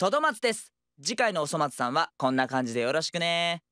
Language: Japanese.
とどまつです。次回のおそ松さんはこんな感じでよろしくね。